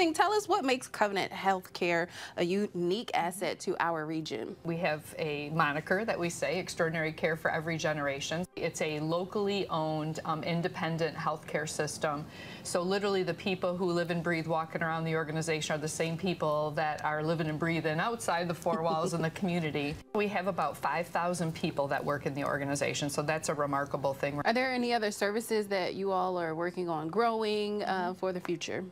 interesting. Tell us what makes Covenant Healthcare a unique asset to our region. We have a moniker that we say, extraordinary care for every generation. It's a locally owned, um, independent healthcare system. So literally the people who live and breathe walking around the organization are the same people that are living and breathing outside the four walls in the community. We have about 5,000 people that work in the organization, so that's a remarkable thing. Are there any other services that you all are working on growing uh, for the future?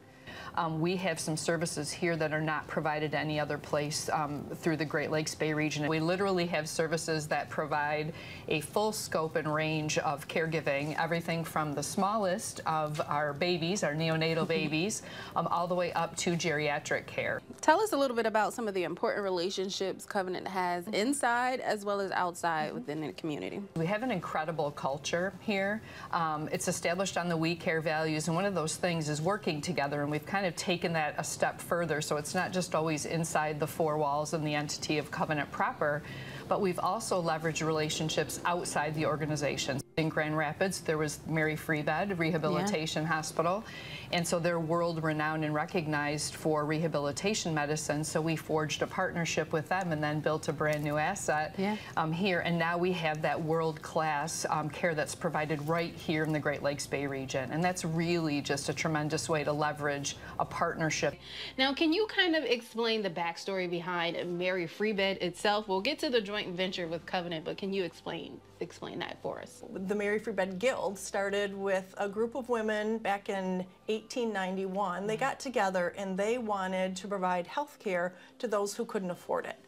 Um, we have some services here that are not provided any other place um, through the Great Lakes Bay region. We literally have services that provide a full scope and range of caregiving, everything from the smallest of our babies, our neonatal mm-hmm. babies, um, all the way up to geriatric care. Tell us a little bit about some of the important relationships Covenant has mm-hmm. inside as well as outside mm-hmm. within the community. We have an incredible culture here. Um, it's established on the We Care values, and one of those things is working together, and we've kind of of taken that a step further. So it's not just always inside the four walls and the entity of Covenant proper, but we've also leveraged relationships outside the organization. In Grand Rapids, there was Mary Free Bed Rehabilitation yeah. Hospital, and so they're world renowned and recognized for rehabilitation medicine. So we forged a partnership with them and then built a brand new asset yeah. um, here. And now we have that world class um, care that's provided right here in the Great Lakes Bay region. And that's really just a tremendous way to leverage a partnership. Now, can you kind of explain the backstory behind Mary Free Bed itself? We'll get to the joint venture with Covenant, but can you explain explain that for us? The Mary Free Bed Guild started with a group of women back in 1891. They got together and they wanted to provide health care to those who couldn't afford it.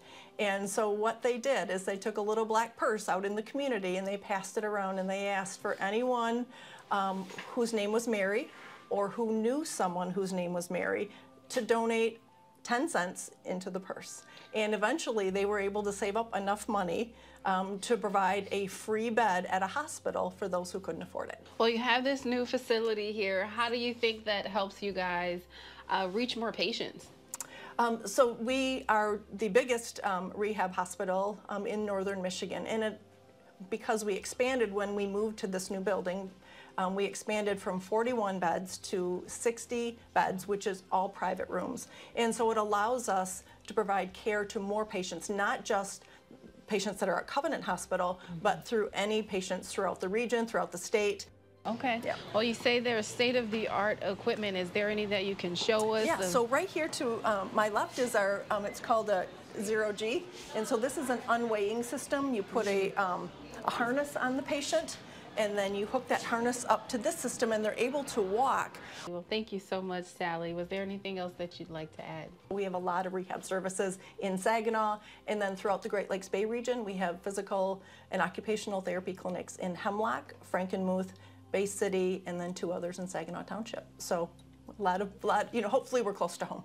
And so what they did is they took a little black purse out in the community and they passed it around and they asked for anyone um, whose name was Mary or who knew someone whose name was Mary to donate 10 cents into the purse. And eventually they were able to save up enough money um, to provide a free bed at a hospital for those who couldn't afford it. Well, you have this new facility here. How do you think that helps you guys uh, reach more patients? Um, so we are the biggest um, rehab hospital um, in northern Michigan, and it, because we expanded when we moved to this new building um, we expanded from 41 beds to 60 beds, which is all private rooms. And so it allows us to provide care to more patients, not just patients that are at Covenant Hospital, mm -hmm. but through any patients throughout the region, throughout the state. Okay. Yeah. Well, you say there's state-of-the-art equipment. Is there any that you can show us? Yeah. So right here to um, my left is our. Um, it's called a zero G, and so this is an unweighing system. You put a, um, a harness on the patient, and then you hook that harness up to this system and they're able to walk. Well, thank you so much, Sally. Was there anything else that you'd like to add? We have a lot of rehab services in Saginaw and then throughout the Great Lakes Bay region. We have physical and occupational therapy clinics in Hemlock, Frankenmuth, Bay City, and then two others in Saginaw Township. So a lot of, lot, you know, hopefully we're close to home.